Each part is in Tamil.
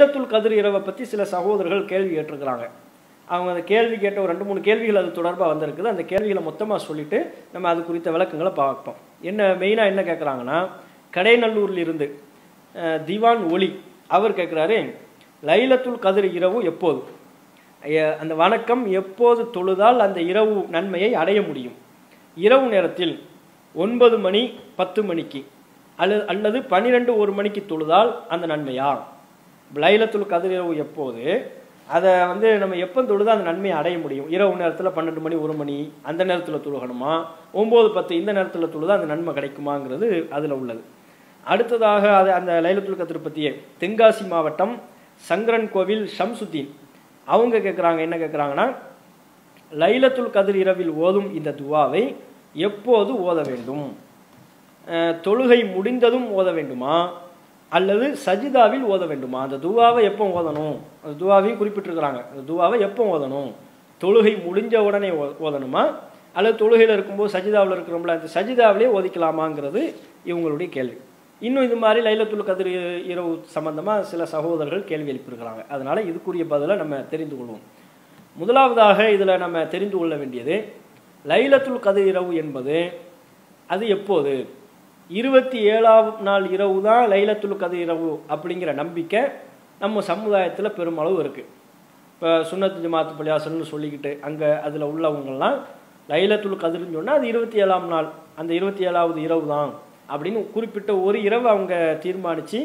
லைலத்துல் கதிர் இரவை பற்றி சில சகோதரர்கள் கேள்வி கேட்டிருக்கிறாங்க. அவங்க அந்த கேள்வி கேட்ட ஒரு ரெண்டு மூணு கேள்விகள் அது தொடர்பாக வந்திருக்குது. அந்த கேள்விகளை மொத்தமாக சொல்லிட்டு நம்ம அது குறித்த விளக்கங்களை பார்ப்போம். என்ன மெயினாக என்ன கேட்குறாங்கன்னா கடைநல்லூரில் இருந்து அஹ், திவான் ஒளி அவர் கேட்குறாரு லைலத்துல் கதிர் இரவு எப்போது? அந்த வணக்கம் எப்போது தொழுதால் அந்த இரவு நன்மையை அடைய முடியும்? இரவு நேரத்தில் ஒன்பது மணி பத்து மணிக்கு அல்லது அல்லது பன்னிரெண்டு ஒரு மணிக்கு தொழுதால் அந்த நன்மையா? லைலத்துல் கதிர் இரவு எப்போது? அதை வந்து நம்ம எப்போ தொழுதோ அந்த நன்மையை அடைய முடியும். இரவு நேரத்தில் பன்னெண்டு மணி ஒரு மணி அந்த நேரத்தில் தொழுகணுமா? ஒம்பது பத்து இந்த நேரத்தில் தொழுதா அந்த நன்மை கிடைக்குமாங்கிறது அதில் உள்ளது. அடுத்ததாக அது அந்த லைலத்துல் கதிர் பற்றிய தென்காசி மாவட்டம் சங்கரன் கோவில் ஷம்சுத்தீன். அவங்க கேட்குறாங்க என்ன கேட்குறாங்கன்னா லைலத்துல் கதிர் இரவில் ஓதும் இந்த துவாவை எப்போது ஓத வேண்டும்? தொழுகை முடிந்ததும் ஓத வேண்டுமா? அல்லது சஜிதாவில் ஓத வேண்டுமா? அந்த துவாவை எப்போ ஓதணும்? அந்த துவாவையும் குறிப்பிட்டிருக்கிறாங்க. அந்த துவாவை எப்போ ஓதணும்? தொழுகை முடிஞ்ச உடனே ஓ- ஓதணுமா? அல்லது தொழுகையில் இருக்கும்போது சஜிதாவில் இருக்கிறோம்ல அந்த சஜிதாவிலே ஓதிக்கலாமாங்கிறது இவங்களுடைய கேள்வி. இன்னும் இது மாதிரி லைலத்துல் கதிர் இரவு சம்பந்தமாக சில சகோதரர்கள் கேள்வி எழுப்பியிருக்கிறாங்க. அதனால் இதுக்குரிய பதிலை நம்ம தெரிந்து கொள்வோம். முதலாவதாக இதில் நம்ம தெரிந்து கொள்ள வேண்டியது லைலத்துல் கதிர் இரவு என்பது அது எப்போது? இருபத்தி ஏழாவது நாள் இரவு தான் லைலத்துல் கதை இரவு அப்படிங்கிற நம்பிக்கை நம்ம சமுதாயத்தில் பெருமளவு இருக்குது இப்போ சுண்ணத்து ஜமாத்து பள்ளியாசல்னு சொல்லிக்கிட்டு அங்கே அதில் உள்ளவங்கள்லாம் லைலத்துல் கதிர்னு சொன்னால் அது இருபத்தி ஏழாம் நாள் அந்த இருபத்தி ஏழாவது இரவு தான் அப்படின்னு குறிப்பிட்ட ஒரு இரவு அவங்க தீர்மானித்து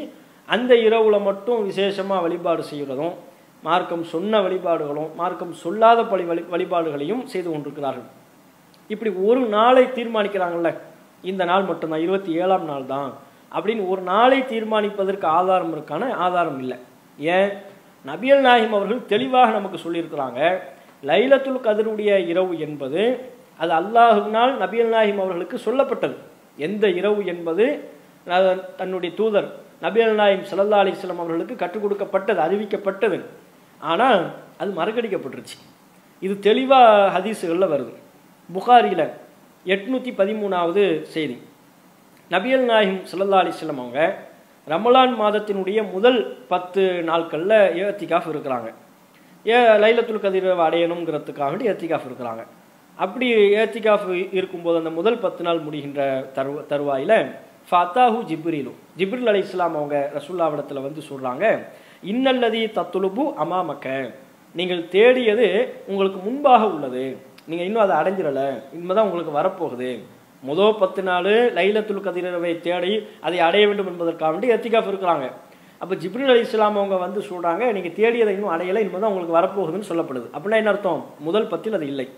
அந்த இரவில் மட்டும் விசேஷமாக வழிபாடு செய்கிறதும் மார்க்கம் சொன்ன வழிபாடுகளும் மார்க்கம் சொல்லாத பழி வழி வழிபாடுகளையும் செய்து கொண்டிருக்கிறார்கள். இப்படி ஒரு நாளை தீர்மானிக்கிறாங்கள்ல இந்த நாள் மட்டும்தான் இருபத்தி ஏழாம் நாள் தான் அப்படின்னு ஒரு நாளை தீர்மானிப்பதற்கு ஆதாரம் இருக்கான ஆதாரம் இல்லை. ஏன்? நபியல் நாயிம் அவர்கள் தெளிவாக நமக்கு சொல்லியிருக்கிறாங்க லைலத்துல் கதருடைய இரவு என்பது அது அல்லாஹுனால் நபியல் நாயிம் அவர்களுக்கு சொல்லப்பட்டது. எந்த இரவு என்பது? தன்னுடைய தூதர் நபியல் நாயிம் ஸல்லல்லாஹு அலிஸ்லாம் அவர்களுக்கு கற்றுக் கொடுக்கப்பட்டது அறிவிக்கப்பட்டது. ஆனால் அது மறக்கடிக்கப்பட்டுருச்சு இது தெளிவாக ஹதீஸுகளில் வருது. புகாரியில் எட்நூற்றி பதிமூணாவது செய்தி. நபியல் நாயகம் ஸல்லல்லாஹு அலிஸ்லம் அவங்க ரமலான் மாதத்தினுடைய முதல் பத்து நாட்களில் ஏத்திகாஃப் இருக்கிறாங்க. ஏ லைலத்துல் கதிரவை அடையணுங்கிறதுக்காக வேண்டி ஏத்திகாஃப் இருக்கிறாங்க. அப்படி ஏத்திகாஃப் இருக்கும்போது அந்த முதல் பத்து நாள் முடிகின்ற தருவ தருவாயில் ஃபத்தாஹு ஜிப்ரீலு. ஜிப்ரில் அலி இஸ்லாம் அவங்க ரசுல்லாவிடத்தில் வந்து சொல்கிறாங்க இன்னல்லதி தத்துலுபு அமாமக்க. நீங்கள் தேடியது உங்களுக்கு முன்பாக உள்ளது. நீங்கள் இன்னும் அதை அடைஞ்சிடல. இனிமேதான் உங்களுக்கு வரப்போகுது. முதல் பத்து நாள் லைலத்துல் கதிரவை தேடி அதை அடைய வேண்டும் என்பதற்காக வேண்டி எத்திகாஃப் இருக்கிறாங்க. அப்போ ஜிப்ரில் அலி இஸ்லாம் அவங்க வந்து சொல்கிறாங்க நீங்கள் தேடியதை இன்னும் அடையலை இனிமேல் தான் உங்களுக்கு வரப்போகுதுன்னு சொல்லப்படுது. அப்படின்னா என்ன அர்த்தம்? முதல் பத்தில் அது இல்லை.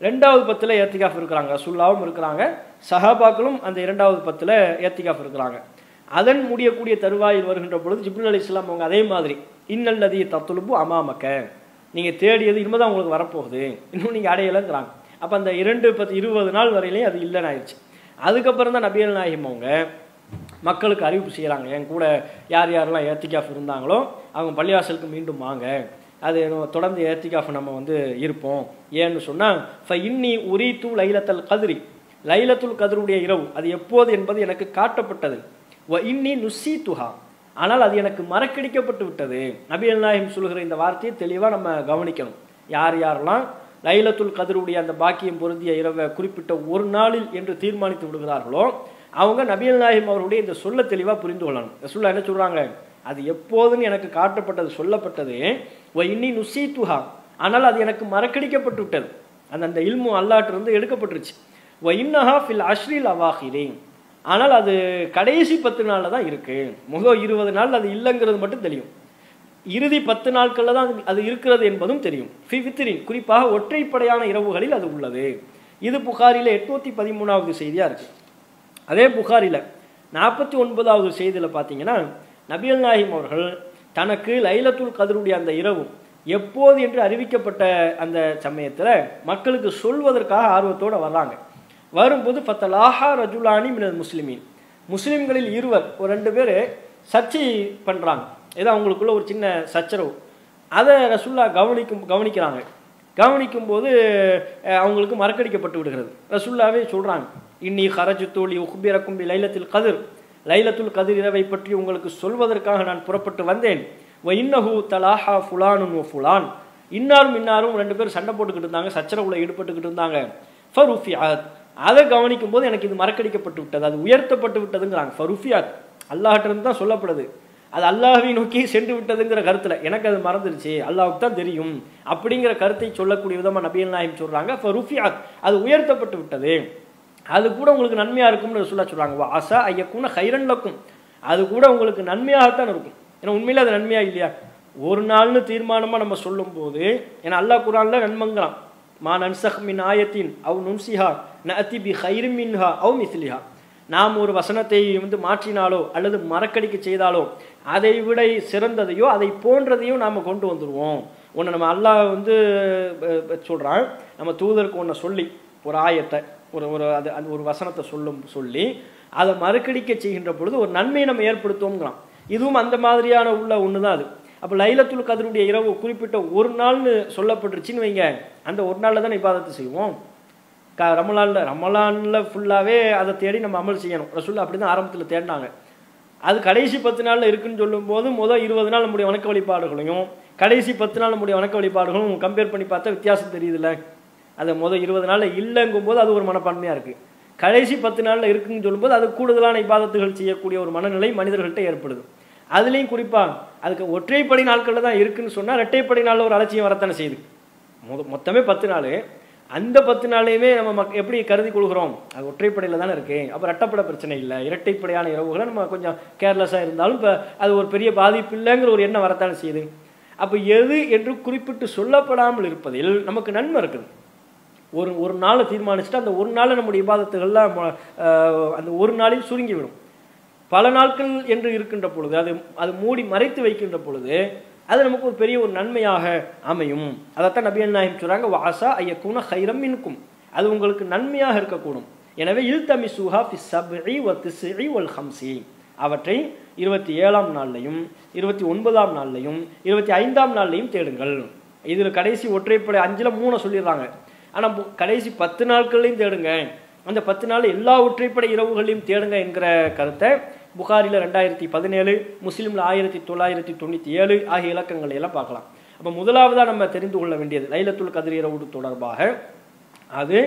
ரெண்டாவது பத்தில் ஏத்திகாஃப் இருக்கிறாங்க. சுல்லாவும் இருக்கிறாங்க. சஹாபாக்களும் அந்த இரண்டாவது பத்தில் ஏத்திகாஃப் இருக்கிறாங்க. அதன் முடியக்கூடிய தருவாயில் வருகின்ற பொழுது ஜிப்ரில் அலி இஸ்லாம் அவங்க அதே மாதிரி இன்னல்லதி தத்துலுபு அமாமக்க நீங்கள் தேடியது இனிமேல் தான் உங்களுக்கு வரப்போகுது. இன்னும் நீங்கள் அடையலைங்கிறாங்க. அப்போ அந்த இரண்டு பத்து இருபது நாள் வரையிலையும் அது இல்லைன்னு ஆயிடுச்சு அதுக்கப்புறம் தான் நபியல் நாயகம் அவங்க மக்களுக்கு அறிவிப்பு செய்கிறாங்க என் கூட யார் யாரெல்லாம் ஏத்திகாஃப் இருந்தாங்களோ அவங்க பள்ளிவாசலுக்கு மீண்டும் வாங்க. அது தொடர்ந்து ஏத்திகாஃப் நம்ம வந்து இருப்போம். ஏன்னு சொன்னால் ஃப இன்னி உரி தூ லைலத்தல் கதிரி. லைலத்துல் கதிருடைய இரவு. அது எப்போது என்பது எனக்கு காட்டப்பட்டது. வ இன்னி நுசி துஹா ஆனால் அது எனக்கு மறக்கடிக்கப்பட்டு விட்டது. நபியல் நாயகம் சொல்கிற இந்த வார்த்தையை தெளிவாக நம்ம கவனிக்கணும். யார் யாரெல்லாம் லைலத்துல் கதிருடைய அந்த பாக்கியம் பொருந்திய இரவை குறிப்பிட்ட ஒரு நாளில் என்று தீர்மானித்து விடுகிறார்களோ அவங்க நபியல் நாயகம் அவருடைய இந்த சொல்ல தெளிவாக புரிந்து கொள்ளணும். இந்த சொல்ல என்ன சொல்கிறாங்க அது எப்போதுன்னு எனக்கு காட்டப்பட்டது சொல்லப்பட்டது. ஒ இன்னி நுசி துஹா ஆனால் அது எனக்கு மறக்கடிக்கப்பட்டு விட்டது. அந்த அந்த இல்மு அல்லாட்டிருந்து எடுக்கப்பட்டுருச்சு. ஒ இன்னஹா ஃபில் அஷ்ரில் அவாஹிரேன். ஆனால் அது கடைசி பத்து நாளில் தான் இருக்குது முக இருபது நாள் அது இல்லைங்கிறது மட்டும் தெரியும். இறுதி பத்து நாட்களில் தான் அது- இருக்கிறது என்பதும் தெரியும். ஃபி வித்திரின் குறிப்பாக ஒற்றைப்படையான இரவுகளில் அது உள்ளது. இது புகாரில் எட்நூற்றி பதிமூணாவது செய்தியாக இருக்கு. அதே புகாரில் நாற்பத்தி ஒன்பதாவது செய்தியில் பார்த்தீங்கன்னா நபியல் நாயிம் அவர்கள் தனக்கு லைலத்துல் கதருடைய அந்த இரவு எப்போது என்று அறிவிக்கப்பட்ட அந்த சமயத்தில் மக்களுக்கு சொல்வதற்காக ஆர்வத்தோடு வர்றாங்க. வரும்போது ஃபத்தலாஹா ரஜுலானி மினல் முஸ்லிமீன். முஸ்லீம்களில் இருவர் ஒரு ரெண்டு பேர் சர்ச்சை பண்ணுறாங்க ஏதோ அவங்களுக்குள்ள ஒரு சின்ன சச்சரவு. அதை ரசுல்லா கவனிக்கும் கவனிக்கிறாங்க. கவனிக்கும் போது அவங்களுக்கு மறக்கடிக்கப்பட்டு விடுகிறது. ரசுல்லாவே சொல்கிறாங்க இன்னி ஹரஜு தோழி உக்பிரக்கும் கும்பி லைலத்தில் கதிர். லைலத்துல் கதிர் இரவை பற்றி உங்களுக்கு சொல்வதற்காக நான் புறப்பட்டு வந்தேன். வ இன்னஹு தலாஹா ஃபுலானுன் ஓ ஃபுலான். இன்னாரும் இன்னாரும் ரெண்டு பேரும் சண்டை போட்டுக்கிட்டு இருந்தாங்க சச்சரவுல ஈடுபட்டுக்கிட்டு இருந்தாங்க. ஃபருஃபியாத் அதை கவனிக்கும் போது எனக்கு இது மறக்கடிக்கப்பட்டு விட்டது. அது உயர்த்தப்பட்டு விட்டதுங்கிறாங்க. ஃபருஃபியாத் அல்லாஹ்ட்டிருந்து தான் சொல்லப்படுது. அது அல்லாஹை நோக்கி சென்று விட்டதுங்கிற கருத்தில் எனக்கு அது மறந்துடுச்சு அல்லாஹுக்கு தான் தெரியும். அப்படிங்கிற கருத்தை சொல்லக்கூடிய விதமாக நபியல் நாயம் சொல்கிறாங்க ஃபருஃபியாத் அது உயர்த்தப்பட்டு விட்டது. அது கூட உங்களுக்கு நன்மையாக இருக்கும்னு சொல்ல சொல்கிறாங்க வா ஆசா ஐயக்கும்னு ஹைரன் லக்கும். அது கூட உங்களுக்கு நன்மையாகத்தான் இருக்கும். ஏன்னா உண்மையில் அது நன்மையாக இல்லையா? ஒரு நாள்னு தீர்மானமாக நம்ம சொல்லும்போது ஏன்னா அல்லாஹ் குரான்ல நன்மங்கிறான் மா நன்சஹ் மின் ஆயத்தின் அவ் நுன்சிஹா நஅதி பி ஹைர் மின்ஹா அவ் மிஸ்லிஹா. நாம் ஒரு வசனத்தை வந்து மாற்றினாலோ அல்லது மறக்கடிக்க செய்தாலோ அதை விட சிறந்ததையோ அதை போன்றதையோ நாம் கொண்டு வந்துடுவோம் ஒன்று நம்ம அல்லாஹ் வந்து சொல்கிறான் நம்ம தூதருக்கு ஒன்றை சொல்லி ஒரு ஆயத்தை ஒரு ஒரு அது அந்த ஒரு வசனத்தை சொல்லும் சொல்லி அதை மறுக்கடிக்க செய்கின்ற பொழுது ஒரு நன்மையை நம்ம ஏற்படுத்துவோங்கிறான் இதுவும் அந்த மாதிரியான உள்ள ஒன்று தான் அது. அப்போ லைலத்துல் கதருடைய இரவு குறிப்பிட்ட ஒரு நாள்னு சொல்லப்பட்டுருச்சுன்னு வைங்க. அந்த ஒரு நாளில் தான் இபாதத்தை செய்வோம். க ரமலானில் ரமலானில் ஃபுல்லாகவே அதை தேடி நம்ம அமல் செய்யணும். ரசூல்லா அப்படி தான் ஆரம்பத்தில் தேடினாங்க. அது கடைசி பத்து நாளில் இருக்குன்னு சொல்லும்போது முதல் இருபது நாள் நம்முடைய வணக்க வழிபாடுகளையும் கடைசி பத்து நாள் நம்முடைய வணக்க வழிபாடுகளும் கம்பேர் பண்ணி பார்த்தா வித்தியாசம் தெரியுதுல்ல. அது முதல் இருபது நாளில் இல்லைங்கும் போது அது ஒரு மனப்பான்மையாக இருக்குது கடைசி பத்து நாளில் இருக்குன்னு சொல்லும்போது அது கூடுதலான இபாதத்துகள் செய்யக்கூடிய ஒரு மனநிலை மனிதர்கள்ட்ட ஏற்படுது. அதுலேயும் குறிப்பாக அதுக்கு ஒற்றைப்படை நாட்களில் தான் இருக்குன்னு சொன்னால் ரெட்டைப்படை நாளில் ஒரு அலட்சியம் வரத்தானே செய்யுது. மொத மொத்தமே பத்து நாள். அந்த பத்து நாளையுமே நம்ம மக் எப்படி கருதி கொள்கிறோம்? அது ஒற்றைப்படையில் தானே இருக்குது அப்போ ரெட்டப்படை பிரச்சனை இல்லை. இரட்டைப்படையான இரவுகளை நம்ம கொஞ்சம் கேர்லெஸ்ஸாக இருந்தாலும் இப்போ அது ஒரு பெரிய பாதிப்பு இல்லைங்கிற ஒரு எண்ணம் வரத்தானே செய்யுது. அப்போ எது என்று குறிப்பிட்டு சொல்லப்படாமல் இருப்பதில் நமக்கு நன்மை இருக்குது. ஒரு ஒரு நாளை தீர்மானிச்சுட்டு அந்த ஒரு நாள் நம்முடைய விவாதத்துகள்லாம் ம- அந்த ஒரு நாளில் சுருங்கிவிடும். பல நாட்கள் என்று இருக்கின்ற பொழுது அது அது மூடி மறைத்து வைக்கின்ற பொழுது அது நமக்கு ஒரு பெரிய ஒரு நன்மையாக அமையும். அதைத்தான் நபியல் நாயம் சொல்கிறாங்க வாசா ஐயக்கூன ஹைரம் இன்கும் அது உங்களுக்கு நன்மையாக இருக்கக்கூடும். எனவே இல்தமி சுஹா ஃபி சப்இ வ ஒல் ஹம்சி. அவற்றை இருபத்தி ஏழாம் நாள்லையும் இருபத்தி ஒன்பதாம் நாள்லையும் இருபத்தி ஐந்தாம் நாள்லையும் தேடுங்கள். இதில் கடைசி ஒற்றைப்படை அஞ்சில் மூணை சொல்லிடுறாங்க. ஆனால் கடைசி பத்து நாட்கள்லையும் தேடுங்க. அந்த பத்து நாள் எல்லா ஒற்றைப்படை இரவுகளையும் தேடுங்க என்கிற கருத்தை புகாரில் ரெண்டாயிரத்தி பதினேழு முஸ்லீமில் ஆயிரத்தி தொள்ளாயிரத்தி தொண்ணூற்றி ஏழு ஆகிய இலக்கங்களை எல்லாம் பார்க்கலாம். அப்போ முதலாவதாக நம்ம தெரிந்து கொள்ள வேண்டியது லைலத்துல் கதிர் இரவு தொடர்பாக அது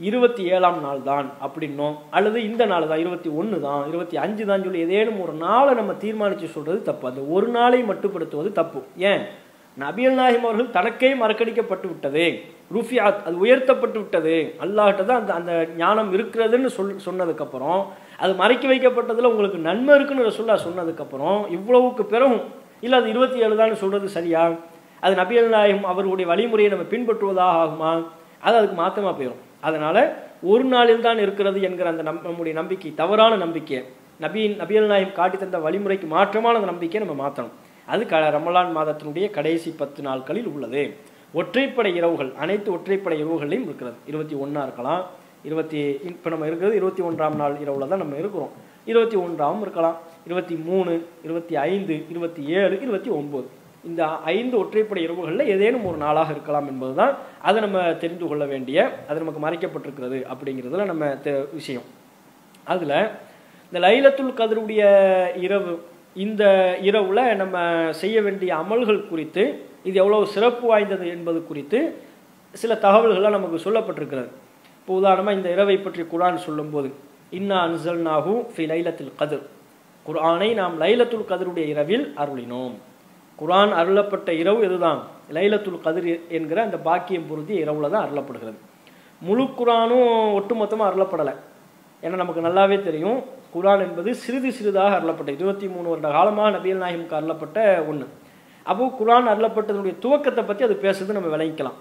இருபத்தி ஏழாம் நாள் தான் அப்படின்னோம். அல்லது இந்த நாள் தான் இருபத்தி ஒன்று தான் இருபத்தி அஞ்சு தான் சொல்லி ஏதேனும் ஒரு நாளை நம்ம தீர்மானித்து சொல்கிறது தப்பு. அந்த ஒரு நாளை மட்டுப்படுத்துவது தப்பு. ஏன்? நபியல் நாயகம் அவர்கள் தனக்கே மறக்கடிக்கப்பட்டு விட்டது. ருஃபியாத் அது உயர்த்தப்பட்டு விட்டது. அல்லாஹ்ட்ட தான் அந்த அந்த ஞானம் இருக்கிறதுன்னு சொல் சொன்னதுக்கப்புறம் அது மறைக்க வைக்கப்பட்டதில் உங்களுக்கு நன்மை இருக்குன்னு ரசுல்லா சொன்னதுக்கப்புறம் இவ்வளவுக்கு பிறகும் இல்லை அது இருபத்தி ஏழு தான் சொல்கிறது சரியா? அது நபியல் நாயகம் அவர்களுடைய வழிமுறையை நம்ம பின்பற்றுவதாக ஆகுமா? அது அதுக்கு மாற்றமாக போயிடும் அதனால் ஒரு நாளில் தான் இருக்கிறது என்கிற அந்த நம் நம்முடைய நம்பிக்கை தவறான நம்பிக்கை நபியின் நபியல் நாயகம் காட்டி தந்த வழிமுறைக்கு மாற்றமான அந்த நம்பிக்கையை நம்ம மாற்றணும் அது க ரமலான் மாதத்தினுடைய கடைசி பத்து நாட்களில் உள்ளது. ஒற்றைப்படை இரவுகள் அனைத்து ஒற்றைப்படை இரவுகளையும் இருக்கிறது. இருபத்தி ஒன்றா இருக்கலாம் இருபத்தி இப்போ நம்ம இருக்கிறது இருபத்தி ஒன்றாம் நாள் இரவில் தான் நம்ம இருக்கிறோம். இருபத்தி ஒன்றாம் இருக்கலாம். இருபத்தி மூணு இருபத்தி ஐந்து இருபத்தி ஏழு இருபத்தி ஒம்பது. இந்த ஐந்து ஒற்றைப்படை இரவுகளில் ஏதேனும் ஒரு நாளாக இருக்கலாம் என்பதுதான் அதை நம்ம தெரிந்து கொள்ள வேண்டிய அது நமக்கு மறைக்கப்பட்டிருக்கிறது அப்படிங்கிறதுல நம்ம தெ- விஷயம். அதில் இந்த லைலத்துல் கதருடைய இரவு இந்த இரவில் நம்ம செய்ய வேண்டிய அமல்கள் குறித்து இது எவ்வளவு சிறப்பு வாய்ந்தது என்பது குறித்து சில தகவல்கள்லாம் நமக்கு சொல்லப்பட்டிருக்கிறது. இப்போ உதாரணமாக இந்த இரவை பற்றி குரான் சொல்லும்போது இன்னா அன்சல்நாஹு ஃபி லைலத்தில் கதிர். குரானை நாம் லைலத்துல் கதிருடைய இரவில் அருளினோம். குரான் அருளப்பட்ட இரவு இதுதான் லைலத்துல் கதிர் என்கிற அந்த பாக்கியம் பொருந்திய இரவுல தான் அருளப்படுகிறது. முழு குரானும் ஒட்டுமொத்தமாக அருளப்படலை. ஏன்னா நமக்கு நல்லாவே தெரியும் குரான் என்பது சிறிது சிறிதாக அருளப்பட்ட இருபத்தி மூணு வருட காலமாக நபியல் நாயகம்க்கு அருளப்பட்ட ஒன்று அப்போ குரான் அருளப்பட்டதனுடைய துவக்கத்தை பற்றி அது பேசுறது நம்ம விளங்கிக்கலாம்.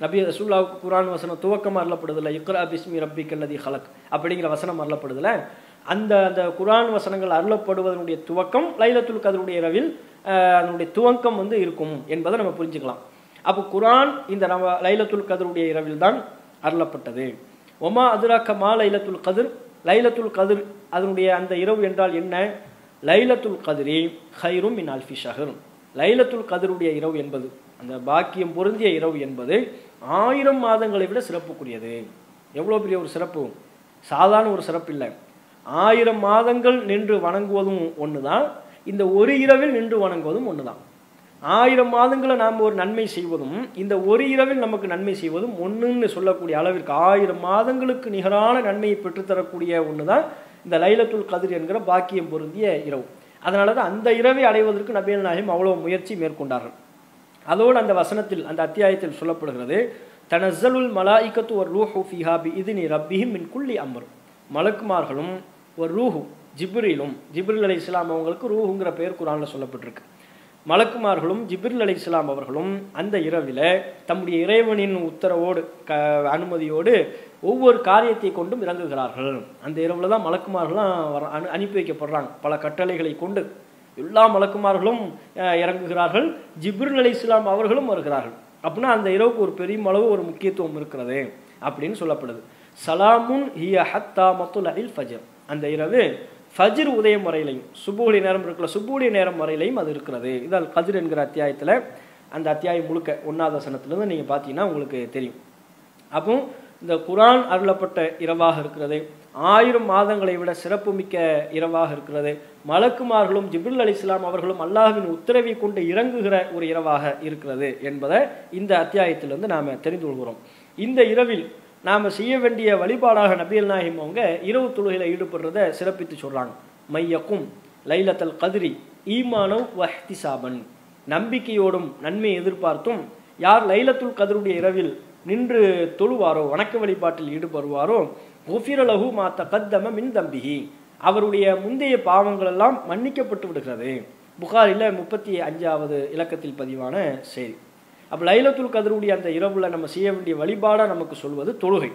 நபி ரசூல்லாவுக்கு குரான் வசனம் துவக்கமாக அருளப்படுதில்ல இக்ரா பிஸ்மி ரப்பி கல்லதி ஹலக் அப்படிங்கிற வசனம் அருளப்படுதில்ல அந்த அந்த குரான் வசனங்கள் அருளப்படுவதனுடைய துவக்கம் லைலத்துல் கதருடைய இரவில் அதனுடைய துவக்கம் வந்து இருக்கும் என்பதை நம்ம புரிஞ்சுக்கலாம். அப்போ குரான் இந்த நம்ம லைலத்துல் கதருடைய இரவில் தான் அருளப்பட்டது. ஒமா அதுராக்க மா லைலத்துல் கதிர்? லைலத்துல் கதிர் அதனுடைய அந்த இரவு என்றால் என்ன? லைலத்துல் கதிரி ஹைரும் மின் அல்ஃபி ஷஹர் லைலத்துல் கதிருடைய இரவு என்பது அந்த பாக்கியம் பொருந்திய இரவு என்பது ஆயிரம் மாதங்களை விட சிறப்புக்குரியது. எவ்வளோ பெரிய ஒரு சிறப்பு? சாதாரண ஒரு சிறப்பு இல்லை. ஆயிரம் மாதங்கள் நின்று வணங்குவதும் ஒன்று தான் இந்த ஒரு இரவில் நின்று வணங்குவதும் ஒண்ணுதான். ஆயிரம் மாதங்களை நாம் ஒரு நன்மை செய்வதும் இந்த ஒரு இரவில் நமக்கு நன்மை செய்வதும் ஒன்றுன்னு சொல்லக்கூடிய அளவிற்கு ஆயிரம் மாதங்களுக்கு நிகரான நன்மையை பெற்றுத்தரக்கூடிய ஒன்று தான் இந்த லைலத்துல் கதிர் என்கிற பாக்கியம் பொருந்திய இரவு. அதனால தான் அந்த இரவை அடைவதற்கு நபிகள் நாயும் அவ்வளவு முயற்சி மேற்கொண்டார்கள். அதோடு அந்த வசனத்தில் அந்த அத்தியாயத்தில் சொல்லப்படுகிறது தனசலுல் மலாய்க்கத்து ஒரு ரூஹு ஃபிஹா பி இதுனி ரப்பிஹிம் மின் குள்ளி அம்பர் மலக்குமார்களும் ஒரு ரூஹு ஜிப்ரிலும் ஜிப்ரில் அலி இஸ்லாம் அவங்களுக்கு ரூஹுங்கிற பெயர் குரானில் சொல்லப்பட்டிருக்கு. மலக்குமார்களும் ஜிப்ரில் அலி இஸ்லாம் அவர்களும் அந்த இரவில் தம்முடைய இறைவனின் உத்தரவோடு க அனுமதியோடு ஒவ்வொரு காரியத்தை கொண்டும் இறங்குகிறார்கள். அந்த இரவில் தான் மலக்குமார்கள்லாம் வர அனு அனுப்பி வைக்கப்படுறாங்க. பல கட்டளைகளை கொண்டு எல்லா மலக்குமார்களும் இறங்குகிறார்கள். ஜிப்ரில் அலி இஸ்லாம் அவர்களும் வருகிறார்கள். அப்படின்னா அந்த இரவுக்கு ஒரு பெரிய அளவு ஒரு முக்கியத்துவம் இருக்கிறது அப்படின்னு சொல்லப்படுது. சலாமுன் ஹிய ஹத்தா மத்துல் அலில் ஃபஜர். அந்த இரவு ஃபஜிர் உதயம் வரையிலையும் சுபூடி நேரம் இருக்கல சுபூடி நேரம் வரையிலையும் அது இருக்கிறது. இதால் அல் கதிர் என்கிற அத்தியாயத்தில் அந்த அத்தியாயம் முழுக்க ஒன்றாவது வசனத்துலேருந்து நீங்கள் பார்த்தீங்கன்னா உங்களுக்கு தெரியும். அப்போ இந்த குரான் அருளப்பட்ட இரவாக இருக்கிறது. ஆயிரம் மாதங்களை விட சிறப்புமிக்க இரவாக இருக்கிறது. மலக்குமார்களும் ஜிப்ரில் அலி இஸ்லாம் அவர்களும் அல்லாஹ்வின் உத்தரவை கொண்டு இறங்குகிற ஒரு இரவாக இருக்கிறது என்பதை இந்த அத்தியாயத்திலிருந்து நாம் தெரிந்து கொள்கிறோம். இந்த இரவில் நாம் செய்ய வேண்டிய வழிபாடாக நபியல் நாயிம் அவங்க இரவு தொழுகையில் ஈடுபடுறத சிறப்பித்து சொல்கிறாங்க மையக்கும் லைலத்தல் கதிரி ஈமானவ் வஹ்திசாபன். நம்பிக்கையோடும் நன்மை எதிர்பார்த்தும் யார் லைலத்துல் கதிருடைய இரவில் நின்று தொழுவாரோ வணக்க வழிபாட்டில் ஈடுபடுவாரோ குஃபிரலகு மாத்த கத்தம மின் தம்பிகி அவருடைய முந்தைய பாவங்கள் எல்லாம் மன்னிக்கப்பட்டு விடுகிறது. புகாரில் முப்பத்தி அஞ்சாவது இலக்கத்தில் பதிவான செய்தி. அப்போ லைலத்துல் கதருடைய அந்த இரவில் நம்ம செய்ய வேண்டிய வழிபாடாக நமக்கு சொல்வது தொழுகை.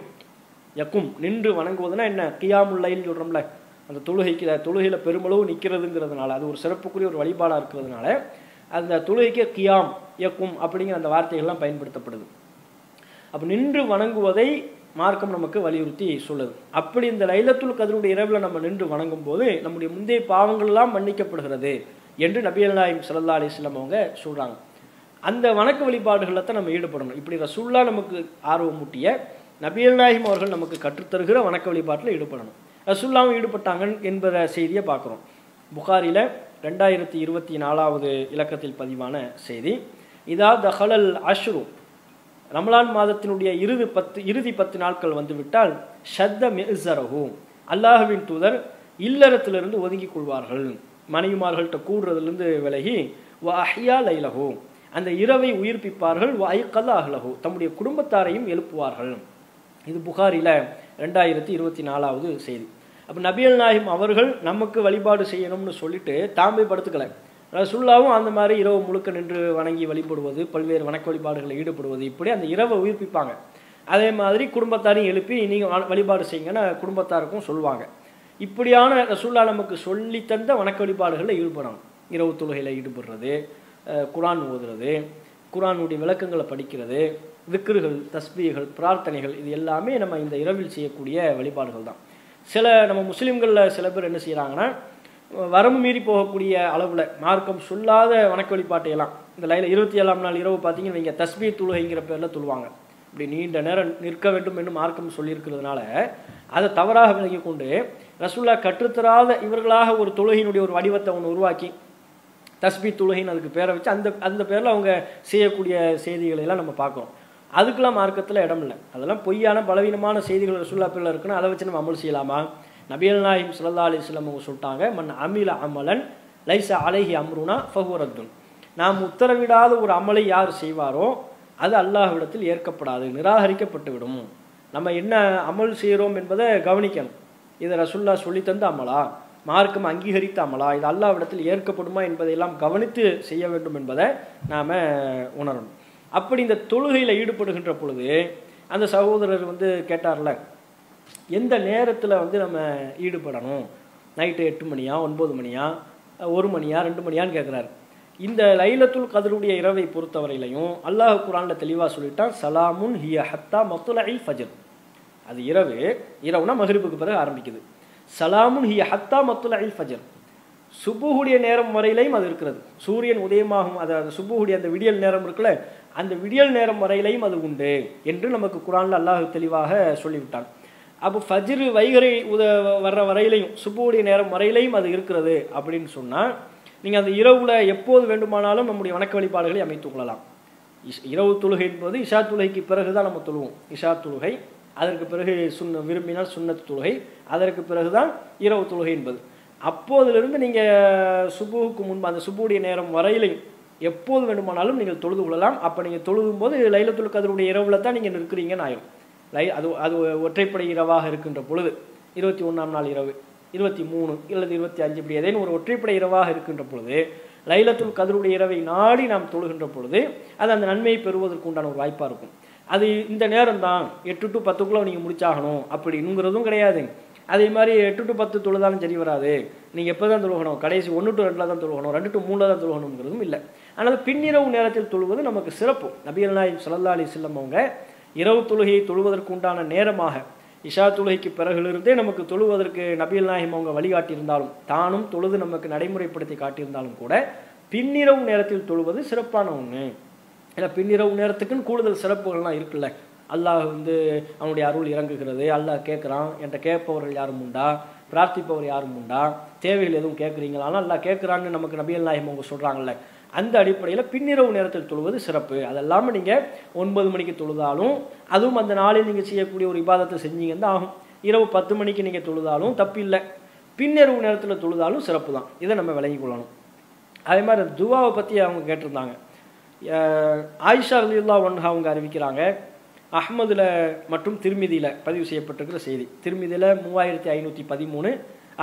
யக்கும் நின்று வணங்குவதுன்னா என்ன? கியாமுல்லைன்னு சொல்கிறோம்ல அந்த தொழுகைக்கு தொழுகையில் பெருமளவு நிற்கிறதுங்கிறதுனால அது ஒரு சிறப்புக்குரிய ஒரு வழிபாடாக இருக்கிறதுனால அந்த தொழுகைக்கு கியாம் எக்கும் அப்படிங்கிற அந்த வார்த்தைகள்லாம் பயன்படுத்தப்படுது. அப்போ நின்று வணங்குவதை மார்க்கம் நமக்கு வலியுறுத்தி சொல்லுது. அப்படி இந்த லைலத்துல் கதருடைய இரவில் நம்ம நின்று வணங்கும் போது நம்முடைய முந்தைய பாவங்கள்லாம் மன்னிக்கப்படுகிறது என்று நபியல் நாயம் சல்லா அலிஸ்லாம் அவங்க சொல்கிறாங்க அந்த வணக்க வழிபாடுகளில் தான் நம்ம ஈடுபடணும். இப்படி ரசூல்லா நமக்கு ஆர்வம் மூட்டிய நபியல் நாயிம் அவர்கள் நமக்கு கற்றுத்தருகிற வணக்க வழிபாட்டில் ஈடுபடணும். ரசூல்லாவும் ஈடுபட்டாங்க என்பத செய்தியை பார்க்குறோம். புகாரில் ரெண்டாயிரத்தி இருபத்தி நாலாவது இலக்கத்தில் பதிவான செய்தி இதா தஹலல் அஷ்ரு ரமலான் மாதத்தினுடைய இறுதி பத்து இறுதி பத்து நாட்கள் வந்துவிட்டால் ஷத்த மிசரஹு அல்லாஹுவின் தூதர் இல்லறத்திலிருந்து ஒதுங்கிக் கொள்வார்கள். மனைவிமார்கள்ட்ட கூடுறதுலேருந்து விலகி வ அஹ்யா அந்த இரவை உயிர்ப்பிப்பார்கள் வ ஐக்கல் அஹ்லஹு. தம்முடைய குடும்பத்தாரையும் எழுப்புவார்கள். இது புகாரில் ரெண்டாயிரத்தி இருபத்தி நாலாவது செய்தி. அப்போ நபியல் நாயிம் அவர்கள் நமக்கு வழிபாடு செய்யணும்னு சொல்லிட்டு தாம்பை படுத்துக்கலை ரசுல்லாவும் அந்த மாதிரி இரவு முழுக்க நின்று வணங்கி வழிபடுவது பல்வேறு வணக்க வழிபாடுகளில் ஈடுபடுவது இப்படி அந்த இரவை உயிர்ப்பிப்பாங்க. அதே மாதிரி குடும்பத்தாரையும் எழுப்பி நீங்கள் வழிபாடு செய்யுங்கன்னு குடும்பத்தாருக்கும் சொல்லுவாங்க. இப்படியான ரசுல்லா நமக்கு சொல்லி தந்த வணக்க வழிபாடுகளில் ஈடுபடணும். இரவு தொழுகையில் ஈடுபடுறது குரான் ஓதுறது குரானுடைய விளக்கங்களை படிக்கிறது விக்கிர்கள் தஸ்பீகள் பிரார்த்தனைகள் இது எல்லாமே நம்ம இந்த இரவில் செய்யக்கூடிய வழிபாடுகள் தான். சில நம்ம முஸ்லீம்களில் சில பேர் என்ன செய்கிறாங்கன்னா வரம் மீறி போகக்கூடிய அளவில் மார்க்கம் சொல்லாத வணக்க வழிபாட்டையெல்லாம் இந்த லைல இருபத்தி ஏழாம் நாள் இரவு பார்த்தீங்கன்னு வைங்க தஸ்பீ தொழுகைங்கிற பேரில் தொழுவாங்க. இப்படி நீண்ட நேரம் நிற்க வேண்டும் என்று மார்க்கம் சொல்லியிருக்கிறதுனால அதை தவறாக விலகி கொண்டு ரசுல்லா கற்றுத்தராத இவர்களாக ஒரு தொழுகையினுடைய ஒரு வடிவத்தை ஒன்று உருவாக்கி தஸ்பி தொழுகைன்னு அதுக்கு பேரை வச்சு அந்த அந்த பேரில் அவங்க செய்யக்கூடிய செய்திகளை எல்லாம் நம்ம பார்க்குறோம். அதுக்கெல்லாம் மார்க்கத்தில் இடம் இல்லை அதெல்லாம் பொய்யான பலவீனமான செய்திகள் ரசுல்லா பேரில் இருக்குன்னா அதை வச்சு நம்ம அமல் செய்யலாமா? நபியல் நாயிம் சல்லா அலிஸ்லாம் அவங்க சொல்லிட்டாங்க மண் அமில அமலன் லைசா அலைஹி அம்ருனா ஃபஹூரத்துன் நாம் உத்தரவிடாத ஒரு அமலை யார் செய்வாரோ அது அல்லாஹ்விடத்தில் ஏற்கப்படாது நிராகரிக்கப்பட்டு விடும் நம்ம என்ன அமல் செய்கிறோம் என்பதை கவனிக்கணும். இதை ரசுல்லா சொல்லி தந்த அமலா? மார்க்கம் அங்கீகரித்த அமலா? இது அல்லாவிடத்தில் ஏற்கப்படுமா என்பதையெல்லாம் கவனித்து செய்ய வேண்டும் என்பதை நாம் உணரணும். அப்படி இந்த தொழுகையில் ஈடுபடுகின்ற பொழுது அந்த சகோதரர் வந்து கேட்டார்ல எந்த நேரத்தில் வந்து நம்ம ஈடுபடணும்? நைட்டு எட்டு மணியா ஒன்பது மணியா ஒரு மணியா ரெண்டு மணியான்னு கேட்குறாரு இந்த லைலத்துல் கதருடைய இரவை பொறுத்தவரையிலையும் அல்லாஹ் குரானில் தெளிவாக சொல்லிட்டான் சலாமுன் ஹிய ஹத்தா மத்துலை ஃபஜர். அது இரவு இரவுனா மகரிப்புக்கு பிறகு ஆரம்பிக்குது. சலாமுன் ஹிய ஹத்தா மத்துலை ஃபஜர். சுபுகுடைய நேரம் வரையிலையும் அது இருக்கிறது. சூரியன் உதயமாகும் அது அந்த சுபுகுடைய அந்த விடியல் நேரம் இருக்குல்ல அந்த விடியல் நேரம் வரையிலையும் அது உண்டு என்று நமக்கு குரானில் அல்லாஹ் தெளிவாக சொல்லிவிட்டான். அப்போ ஃபஜ்ரு வைகரை உத வர்ற வரையிலையும் சுப்புடைய நேரம் வரையிலையும் அது இருக்கிறது அப்படின்னு சொன்னால் நீங்கள் அந்த இரவில் எப்போது வேண்டுமானாலும் நம்முடைய வணக்க வழிபாடுகளை அமைத்துக் கொள்ளலாம். இஷ்- இரவு தொழுகை என்பது இஷா தொழுகைக்கு பிறகு தான் நம்ம தொழுவோம். இஷா தொழுகை அதற்கு பிறகு சுண்ண விரும்பினால் சுன்னத் தொழுகை அதற்கு பிறகுதான் இரவு தொழுகை என்பது. அப்போதிலிருந்து நீங்கள் சுபுவுக்கு முன்பு அந்த சுபுடைய நேரம் வரையிலையும் எப்போது வேண்டுமானாலும் நீங்கள் தொழுது கொள்ளலாம். அப்போ நீங்கள் தொழுதும் போது லைலத்துல் கதருடைய இரவுல தான் நீங்கள் நிற்கிறீங்கன்னு ஆயிரும். லை அது அது ஒற்றைப்படை இரவாக இருக்கின்ற பொழுது இருபத்தி ஒன்றாம் நாள் இரவு இருபத்தி மூணு இல்லது இருபத்தி அஞ்சு இப்படி ஏதேனும் ஒரு ஒற்றைப்படை இரவாக இருக்கின்ற பொழுது லைலத்துல் கதருடைய இரவை நாடி நாம் தொழுகின்ற பொழுது அது அந்த நன்மையை பெறுவதற்கு உண்டான ஒரு வாய்ப்பாக இருக்கும். அது இந்த நேரம் தான் எட்டு டு பத்துக்குள்ளே நீங்கள் முடிச்சாகணும் அப்படிங்கிறதும் கிடையாது. அதே மாதிரி எட்டு டு பத்து தொழுதாலும் சரி வராது. நீங்கள் எப்போ தான் தொழுகணும்? கடைசி ஒன்று டு ரெண்டில் தான் தொழுகணும் ரெண்டு டு மூணில் தான் தொழுகணுங்கிறதும் இல்லை. ஆனால் பின்னிரவு நேரத்தில் தொழுவது நமக்கு சிறப்பு. நபிகள் நாயம் சல்லா அலி செல்லம் அவங்க இரவு தொழுகையை தொழுவதற்கு உண்டான நேரமாக இஷா தொழுகைக்கு பிறகிலிருந்தே நமக்கு தொழுவதற்கு நபிகள் நாயகம் அவங்க வழிகாட்டியிருந்தாலும் தானும் தொழுது நமக்கு நடைமுறைப்படுத்தி காட்டியிருந்தாலும் கூட பின்னிரவு நேரத்தில் தொழுவது சிறப்பான ஒன்று ஏன்னா பின்னிரவு நேரத்துக்குன்னு கூடுதல் சிறப்புகள்லாம் இருக்குல்ல. அல்லாஹ் வந்து அவனுடைய அருள் இறங்குகிறது. அல்லாஹ் கேட்குறான். என்கிட்ட கேட்பவர்கள் யாரும் உண்டா? பிரார்த்திப்பவர் யாரும் உண்டா? தேவைகள் எதுவும் கேட்குறீங்களா? ஆனால் அல்லாஹ் கேட்குறான்னு நமக்கு நபியல் நாயகம் அவங்க சொல்கிறாங்கல்ல அந்த அடிப்படையில் பின்னிரவு நேரத்தில் தொழுவது சிறப்பு. அதெல்லாமல் நீங்கள் ஒன்பது மணிக்கு தொழுதாலும் அதுவும் அந்த நாளில் நீங்கள் செய்யக்கூடிய ஒரு விவாதத்தை செஞ்சீங்கன்னு தான் ஆகும். இரவு பத்து மணிக்கு நீங்கள் தொழுதாலும் தப்பில்லை பின்னிரவு நேரத்தில் தொழுதாலும் சிறப்பு தான். இதை நம்ம விளங்கி கொள்ளணும். அதே மாதிரி துவாவை பற்றி அவங்க கேட்டிருந்தாங்க. ஆயிஷா அலில்லா ஒன்ஹா அவங்க அறிவிக்கிறாங்க அஹமதில் மற்றும் திருமிதியில் பதிவு செய்யப்பட்டிருக்கிற செய்தி. திருமிதியில் மூவாயிரத்தி ஐநூற்றி பதிமூணு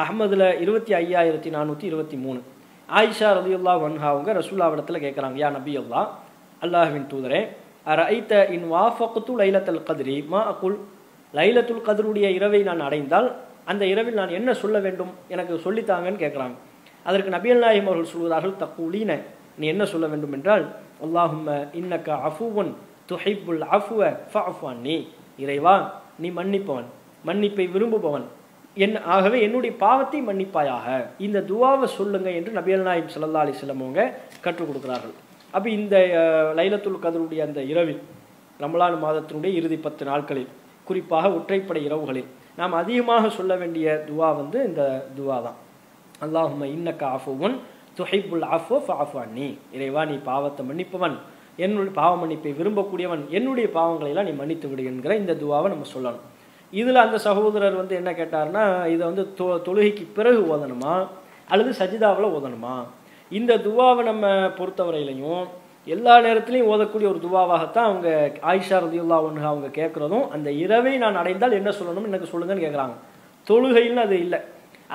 அஹ்மதுல இருபத்தி ஐயாயிரத்தி நானூற்றி இருபத்தி மூணு. ஆயிஷா ரலியல்லா ஒன்ஹா அவங்க ரசூல்லாவிடத்தில் கேட்குறாங்க யா நபி அல்லா அல்லாஹ்வின் தூதரே அரைத்த இன் வாஃபகுத்து லைலத்தல் கதிரி மா அகுல் லைலத்துல் கதிருடைய இரவை நான் அடைந்தால் அந்த இரவில் நான் என்ன சொல்ல வேண்டும்? எனக்கு சொல்லித்தாங்கன்னு கேட்குறாங்க அதற்கு நபியல் நாயிம் அவர்கள் சொல்வதார்கள் தக்கூலீன நீ என்ன சொல்ல வேண்டும் என்றால் அல்லாஹும்ம இன்னக்க அஃபுவன் துஹிப்புல் அஃபுவ ஃபஅஃபான் நீ இறைவா நீ மன்னிப்பவன் மன்னிப்பை விரும்புபவன். என் ஆகவே என்னுடைய பாவத்தை மன்னிப்பாயாக. இந்த துவாவை சொல்லுங்க என்று நபியல் நாயிம் சல்லா அலைஹி வஸல்லம் அவங்க கற்றுக் கொடுக்குறார்கள். அப்போ இந்த லைலத்துல் கதருடைய அந்த இரவில் ரமலான் மாதத்தினுடைய இறுதி பத்து நாட்களில் குறிப்பாக ஒற்றைப்படை இரவுகளில் நாம் அதிகமாக சொல்ல வேண்டிய துவா வந்து இந்த துவா தான். அல்லாஹும்ம இன்னக்க ஆஃபுவன் துஹைபுல் ஆஃபோ ஃபாஃபா நீ இறைவா நீ பாவத்தை மன்னிப்பவன். என்னுடைய பாவ மன்னிப்பை விரும்பக்கூடியவன். என்னுடைய பாவங்களை எல்லாம் நீ மன்னித்து விடு என்கிற இந்த துவாவை நம்ம சொல்லணும். இதில் அந்த சகோதரர் வந்து என்ன கேட்டார்னா இதை வந்து தொ தொழுகைக்கு பிறகு ஓதணுமா? அல்லது சஜிதாவில் ஓதணுமா? இந்த துவாவை நம்ம பொறுத்தவரையிலையும் எல்லா நேரத்துலையும் ஓதக்கூடிய ஒரு துவாவாகத்தான் அவங்க ஆயிஷா ரதியுல்லா ஒன்று அவங்க கேட்குறதும் அந்த இரவை நான் அடைந்தால் என்ன சொல்லணும் எனக்கு சொல்லுங்கன்னு கேட்குறாங்க தொழுகைன்னு அது இல்லை.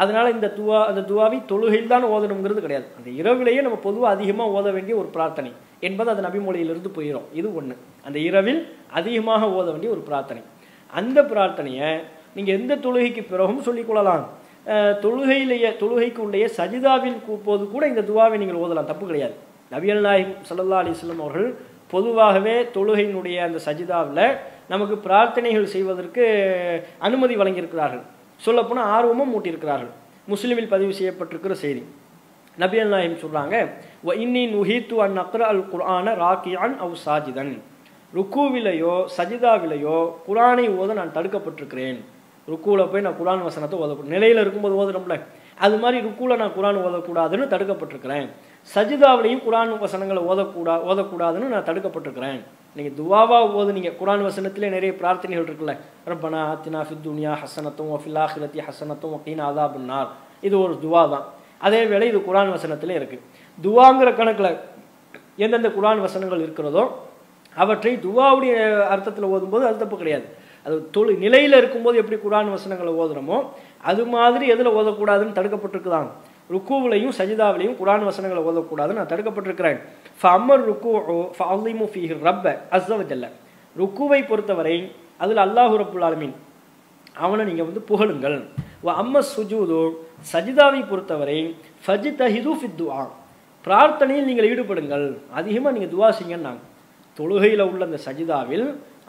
அதனால் இந்த துவா அந்த துவாவை தொழுகையில் தான் ஓதணுங்கிறது கிடையாது. அந்த இரவிலேயே நம்ம பொதுவாக அதிகமாக ஓத வேண்டிய ஒரு பிரார்த்தனை என்பது அந்த நபிமொழியிலிருந்து போயிடும் இது ஒன்று அந்த இரவில் அதிகமாக ஓத வேண்டிய ஒரு பிரார்த்தனை. அந்த பிரார்த்தனையை நீங்கள் எந்த தொழுகைக்கு பிறகும் சொல்லிக்கொள்ளலாம் தொழுகையிலேயே தொழுகைக்கு உள்ளேயே சஜிதாவில் போது கூட இந்த துவாவை நீங்கள் ஓதலாம். தப்பு கிடையாது. நபியல் நாயகம் ஸல்லல்லாஹு அலிஸ்லம் அவர்கள் பொதுவாகவே தொழுகையினுடைய அந்த சஜிதாவில் நமக்கு பிரார்த்தனைகள் செய்வதற்கு அனுமதி வழங்கியிருக்கிறார்கள். சொல்லப்போனால் ஆர்வமும் மூட்டியிருக்கிறார்கள். முஸ்லீமில் பதிவு செய்யப்பட்டிருக்கிற செய்தி. நபியல் நாயகம் சொல்கிறாங்க "வ இன்னி நுஹீத்து அன் அக்ர அல் குர்ஆன ராக்கியான் அவ் சாஜிதன். ருக்குவிலையோ சஜிதாவிலையோ குரானை ஓத நான் தடுக்கப்பட்டிருக்கிறேன். ருக்குவில் போய் நான் குரான் வசனத்தை ஓத நிலையில் இருக்கும்போது ஓதுறோம்ல அது மாதிரி ருக்குவில் நான் குரான் ஓதக்கூடாதுன்னு தடுக்கப்பட்டிருக்கிறேன். சஜிதாவிலையும் குரான் வசனங்களை ஓதக்கூடா ஓதக்கூடாதுன்னு நான் தடுக்கப்பட்டிருக்கிறேன். நீங்கள் துவாவாக ஓதுனீங்க. குரான் வசனத்திலே நிறைய பிரார்த்தனைகள் இருக்குல்ல. ரப்பனா அத்தினா ஃபித்துனியா ஹசனத்தும் வஃபில் ஆஹிரத்தி ஹசனத்தும் வக்கீனா அதாபுன்னார். இது ஒரு துவா தான். அதே வேளை இது குரான் வசனத்திலே இருக்குது துவாங்கிற கணக்கில் எந்தெந்த குரான் வசனங்கள் இருக்கிறதோ அவற்றை துவாவுடைய அர்த்தத்தில் ஓதும்போது அது தப்பு கிடையாது. அது தொழு நிலையில் இருக்கும்போது எப்படி குரான் வசனங்களை ஓதுறோமோ அது மாதிரி எதில் ஓதக்கூடாதுன்னு தடுக்கப்பட்டிருக்குதான். ருக்குவிலையும் சஜிதாவிலையும் குரான் வசனங்களை ஓதக்கூடாதுன்னு நான் தடுக்கப்பட்டிருக்கிறேன். ஃபம்மர் ருக்கு ஃபஅலிமு ஃபீஹி ரப்ப அஸ்ஸவஜல்ல ருக்குவை பொறுத்தவரை அதில் அல்லாஹு ரப்புல் ஆலமீன் அவனை நீங்கள் வந்து புகழுங்கள். அம்ம சுஜூது சஜிதாவை பொறுத்தவரை ஃபஜி தஹிது ஃபித் பிரார்த்தனையில் நீங்கள் ஈடுபடுங்கள். அதிகமாக நீங்கள் துவா செய்யுங்கன்னாங்க. தொழுகையில் உள்ள அந்த சஜிதாவில்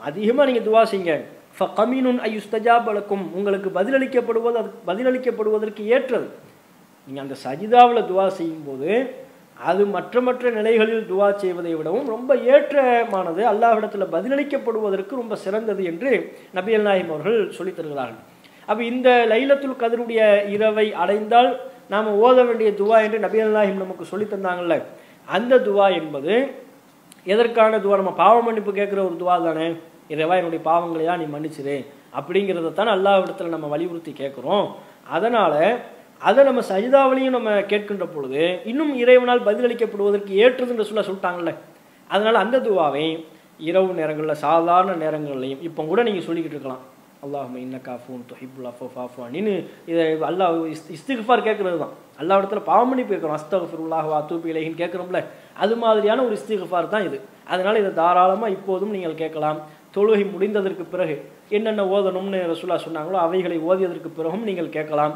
அதிகமாக நீங்கள் துவா செய்யுங்க. ஃப கமீனுன் ஐயுஸ்தஜாப் அலக்கும் உங்களுக்கு பதிலளிக்கப்படுவது அது பதிலளிக்கப்படுவதற்கு ஏற்றது. நீங்கள் அந்த சஜிதாவில் துவா செய்யும்போது அது மற்ற மற்ற நிலைகளில் துவா செய்வதை விடவும் ரொம்ப ஏற்றமானது. அல்லாஹிடத்தில் பதிலளிக்கப்படுவதற்கு ரொம்ப சிறந்தது என்று நபியல் நாயிம் அவர்கள் சொல்லித் தருகிறார்கள். அப்போ இந்த லைலத்துல் கதருடைய இரவை அடைந்தால் நாம் ஓத வேண்டிய துவா என்று நபியல் அல்லாஹிம் நமக்கு சொல்லி தந்தாங்கல்ல. அந்த துவா என்பது எதற்கான துவா? நம்ம பாவ மன்னிப்பு கேட்குற ஒரு துவா தானே. இறைவா என்னுடைய பாவங்களை தான் நீ மன்னிச்சிரு. அப்படிங்கிறத தான் இடத்துல நம்ம வலியுறுத்தி கேட்குறோம். அதனால் அதை நம்ம சஜிதாவிலையும் நம்ம கேட்கின்ற பொழுது இன்னும் இறைவனால் பதிலளிக்கப்படுவதற்கு ஏற்றதுன்னு சொல்ல சொல்லிட்டாங்கல்ல. அதனால் அந்த துவாவை இரவு நேரங்களில் சாதாரண நேரங்கள்லையும் இப்போ கூட நீங்கள் சொல்லிக்கிட்டு இருக்கலாம். அல்லாஹ் இன்னக்கா ஃபோன் தொஹிபுல் அஃபோ ஃபாஃபானின்னு இதை அல்லாஹ் இஸ் இஸ்திஃபார் கேட்குறது தான் அல்லா இடத்துல பாவமணி போய்க்கிறோம் அஸ்தகுல்லாஹ் தூப்பி இலைன்னு கேட்குறோம்ல. அது மாதிரியான ஒரு இஸ்திகஃபார் தான் இது. அதனால் இதை தாராளமாக இப்போதும் நீங்கள் கேட்கலாம். தொழுகை முடிந்ததற்கு பிறகு என்னென்ன ஓதணும்னு ரசூலா சொன்னாங்களோ அவைகளை ஓதியதற்கு பிறகும் நீங்கள் கேட்கலாம்.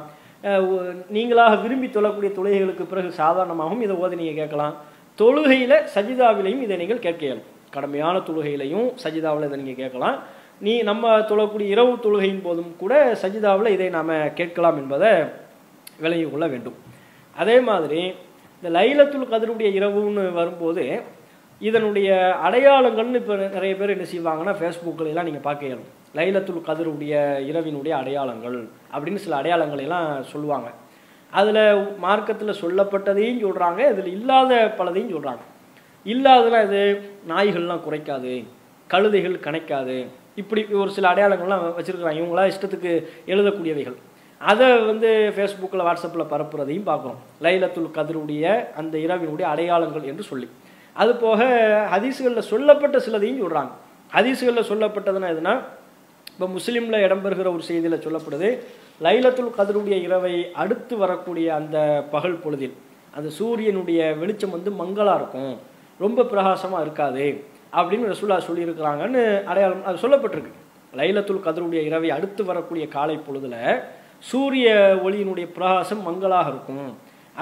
நீங்களாக விரும்பி தொழக்கூடிய தொழுகைகளுக்கு பிறகு சாதாரணமாகவும் இதை ஓதி நீங்கள் கேட்கலாம். தொழுகையில் சஜிதாவிலையும் இதை நீங்கள் கேட்க இயலும். கடமையான தொழுகையிலையும் சஜிதாவில் இதை நீங்கள் கேட்கலாம். நீ நம்ம தொழக்கூடிய இரவு தொழுகையின் போதும் கூட சஜிதாவில் இதை நாம் கேட்கலாம் என்பதை விளங்கிக் கொள்ள வேண்டும். அதே மாதிரி இந்த லைலத்துல் கதிருடைய இரவுன்னு வரும்போது இதனுடைய அடையாளங்கள்னு இப்போ நிறைய பேர் என்ன செய்வாங்கன்னா ஃபேஸ்புக்கிலெல்லாம் நீங்கள் பார்க்க இயலும். லைலத்துல் கதிருடைய இரவினுடைய அடையாளங்கள் அப்படின்னு சில அடையாளங்களை எல்லாம் சொல்லுவாங்க. அதில் மார்க்கத்தில் சொல்லப்பட்டதையும் சொல்கிறாங்க இதில் இல்லாத பலதையும் சொல்கிறாங்க இல்லாதெல்லாம் இது நாய்கள்லாம் குறைக்காது கழுதைகள் கணைக்காது இப்படி ஒரு சில அடையாளங்கள்லாம் வச்சுருக்குறாங்க. இவங்களாம் இஷ்டத்துக்கு எழுதக்கூடியவைகள். அதை வந்து ஃபேஸ்புக்கில் வாட்ஸ்அப்பில் பரப்புறதையும் பார்க்குறோம். லைலத்துல் கதருடைய அந்த இரவினுடைய அடையாளங்கள் என்று சொல்லி. அது போக ஹதீஸுகளில் சொல்லப்பட்ட சிலதையும் சொல்கிறாங்க ஹதீஸுகளில் சொல்லப்பட்டதுன்னா எதுனா இப்போ முஸ்லீமில் இடம்பெறுகிற ஒரு செய்தியில் சொல்லப்படுது லைலத்துல் கதருடைய இரவை அடுத்து வரக்கூடிய அந்த பகல் பொழுதில் அந்த சூரியனுடைய வெளிச்சம் வந்து மங்களாக இருக்கும் ரொம்ப பிரகாசமாக இருக்காது அப்படின்னு ரசூல்லா சொல்லியிருக்கிறாங்கன்னு அடையாளம் அது சொல்லப்பட்டிருக்கு. லைலத்துல் கதருடைய இரவை அடுத்து வரக்கூடிய காலை பொழுதில் சூரிய ஒளியினுடைய பிரகாசம் மங்களாக இருக்கும்.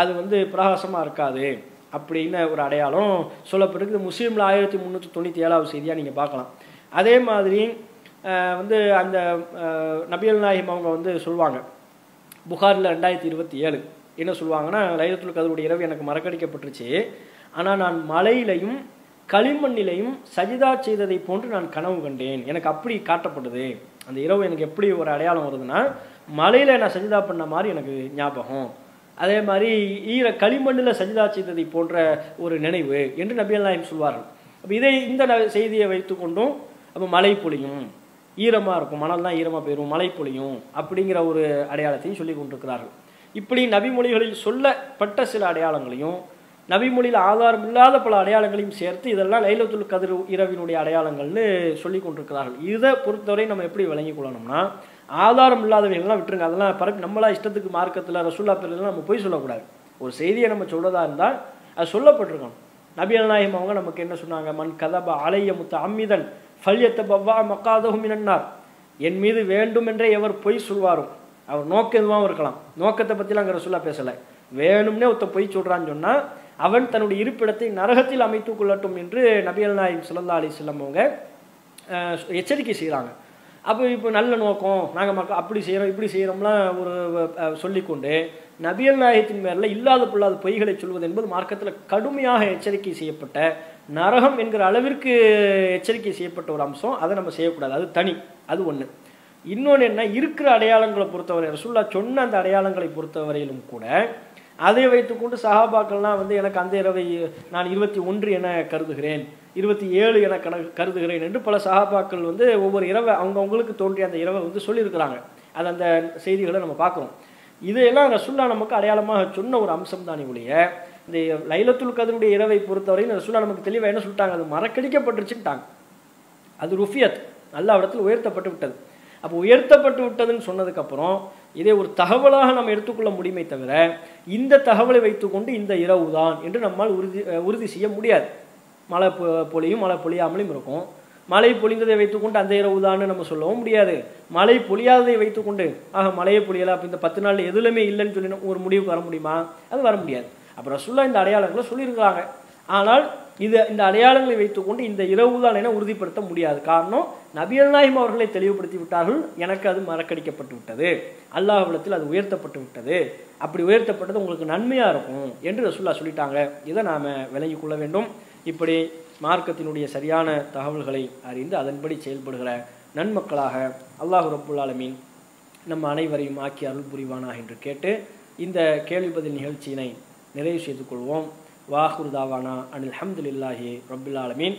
அது வந்து பிரகாசமாக இருக்காது அப்படின்னு ஒரு அடையாளம் சொல்லப்பட்டிருக்கு முஸ்லீமில் ஆயிரத்தி முந்நூற்றி தொண்ணூற்றி ஏழாவது செய்தியாக நீங்கள் பார்க்கலாம். அதே மாதிரி வந்து அந்த நபியல் நாயிம் அவங்க வந்து சொல்லுவாங்க புகாரில் ரெண்டாயிரத்தி இருபத்தி ஏழு. என்ன சொல்லுவாங்கன்னா லைலத்துல் கதருடைய இரவு எனக்கு மறக்கடிக்கப்பட்டுருச்சு. ஆனால் நான் மலையிலையும் களிமண்ணிலையும் சஜிதா செய்ததை போன்று நான் கனவு கண்டேன். எனக்கு அப்படி காட்டப்படுது அந்த இரவு எனக்கு எப்படி ஒரு அடையாளம் வருதுன்னா மலையில் நான் சஜிதா பண்ண மாதிரி எனக்கு ஞாபகம். அதே மாதிரி ஈர களிமண்ணில் சஜிதா செய்ததை போன்ற ஒரு நினைவு என்று நபியல் நாயம் சொல்வார்கள். அப்போ இதை இந்த ந- செய்தியை வைத்துக்கொண்டும் அப்போ மழை பொழியும். ஈரமாக இருக்கும். மணல் தான் ஈரமாக போயிடும் மழை பொழியும் அப்படிங்கிற ஒரு அடையாளத்தையும் சொல்லி கொண்டிருக்கிறார்கள். இப்படி நபிமொழிகளில் சொல்லப்பட்ட சில அடையாளங்களையும் நபிமொழியில் ஆதாரம் இல்லாத பல அடையாளங்களையும் சேர்த்து இதெல்லாம் லைலத்துல் கதிர் இரவினுடைய அடையாளங்கள்னு சொல்லி கொண்டிருக்கிறார்கள். இதை பொறுத்தவரை நம்ம எப்படி விளங்கிக் கொள்ளணும்னா ஆதாரம் இல்லாதவைகள்லாம் விட்டுருங்க. அதெல்லாம் பரப்பி நம்மளா இஷ்டத்துக்கு மார்க்கத்தில் ரசூல்லா பேர்லாம் நம்ம போய் சொல்லக்கூடாது. ஒரு செய்தியை நம்ம சொல்கிறதா இருந்தால் அது சொல்லப்பட்டிருக்கணும். நபி அல்நாயகம் அவங்க நமக்கு என்ன சொன்னாங்க? மண் கதப அலைய முத்த அம்மிதன் ஃபல்யத்த பவ்வா மக்காதகும் மினன்னார். என் மீது வேண்டுமென்றே எவர் பொய் சொல்வாரோ? அவர் நோக்கம் எதுவாகவும் இருக்கலாம். நோக்கத்தை பற்றிலாம் அங்கே ரசூல்லா பேசலை. வேணும்னே ஒருத்த பொய் சொல்கிறான்னு சொன்னால் அவன் தன்னுடைய இருப்பிடத்தை நரகத்தில் அமைத்துக் கொள்ளட்டும் என்று நபிகள் நாயகம் ஸல்லல்லாஹு அலைஹி அவங்க எச்சரிக்கை செய்கிறாங்க அப்போ இப்போ நல்ல நோக்கம் நாங்கள் மக்கள் அப்படி செய்கிறோம் இப்படி செய்கிறோம்லாம் ஒரு சொல்லிக்கொண்டு நபியல் நாயகத்தின் மேரில் இல்லாத பொல்லாத பொய்களை சொல்வது என்பது மார்க்கத்தில் கடுமையாக எச்சரிக்கை செய்யப்பட்ட நரகம் என்கிற அளவிற்கு எச்சரிக்கை செய்யப்பட்ட ஒரு அம்சம். அதை நம்ம செய்யக்கூடாது. அது தனி. அது ஒன்று இன்னொன்று என்ன? இருக்கிற அடையாளங்களை பொறுத்தவரை ரசுல்லா சொன்ன அந்த அடையாளங்களை பொறுத்தவரையிலும் கூட அதை வைத்துக்கொண்டு சஹாபாக்கள்லாம் வந்து எனக்கு அந்த இரவை நான் இருபத்தி ஒன்று என கருதுகிறேன் இருபத்தி ஏழு என கண கருதுகிறேன் என்று பல சகாபாக்கள் வந்து ஒவ்வொரு இரவை அவங்கவுங்களுக்கு தோன்றிய அந்த இரவை வந்து சொல்லியிருக்கிறாங்க. அது அந்த செய்திகளை நம்ம பார்க்குறோம். இதையெல்லாம் ரசுல்லா நமக்கு அடையாளமாக சொன்ன ஒரு அம்சம் தானே ஒழிய இந்த லைலத்துல் கதருடைய இரவை பொறுத்தவரையும் ரசுல்லா நமக்கு தெளிவாக என்ன சொல்லிட்டாங்க? அது மறக்கடிக்கப்பட்டுருச்சுட்டாங்க அது ருஃபியத் நல்ல இடத்துல உயர்த்தப்பட்டு விட்டது. அப்போ உயர்த்தப்பட்டு விட்டதுன்னு சொன்னதுக்கப்புறம் இதை ஒரு தகவலாக நம்ம எடுத்துக்கொள்ள முடியுமே தவிர இந்த தகவலை வைத்துக்கொண்டு இந்த இரவு தான் என்று நம்மால் உறுதி உறுதி செய்ய முடியாது. மழை பொ- பொழியும் மழை பொழியாமலும் இருக்கும். மழை பொழிந்ததை வைத்துக்கொண்டு அந்த இரவு தான் நம்ம சொல்லவும் முடியாது. மழை பொழியாததை வைத்துக்கொண்டு ஆக மழையை பொழியலாம் அப்போ இந்த பத்து நாள் எதுலையுமே இல்லைன்னு சொல்லி ஒரு முடிவுக்கு வர முடியுமா? அது வர முடியாது. அப்புறம் சொல்ல இந்த அடையாளங்களை சொல்லியிருக்கிறாங்க. ஆனால் இது இந்த அடையாளங்களை வைத்துக்கொண்டு இந்த இரவு தான் என உறுதிப்படுத்த முடியாது. காரணம் நபியல் நாயிம் அவர்களை தெளிவுபடுத்தி விட்டார்கள். எனக்கு அது மறக்கடிக்கப்பட்டு விட்டது. அல்லாஹ்விடத்தில் அது உயர்த்தப்பட்டு விட்டது. அப்படி உயர்த்தப்பட்டது உங்களுக்கு நன்மையாக இருக்கும் என்று ரசுல்லா சொல்லிட்டாங்க. இதை நாம் விலகி கொள்ள வேண்டும். இப்படி மார்க்கத்தினுடைய சரியான தகவல்களை அறிந்து அதன்படி செயல்படுகிற நன்மக்களாக அல்லாஹு ரப்புல் ஆலமீன் நம்ம அனைவரையும் ஆக்கி அருள் புரிவானா என்று கேட்டு இந்த கேள்வி பதில் நிகழ்ச்சியினை நிறைவு செய்து கொள்வோம். வாஹுர்தாவானா அனில் அஹமதுல்லாஹி ரபுல்லாலமீன்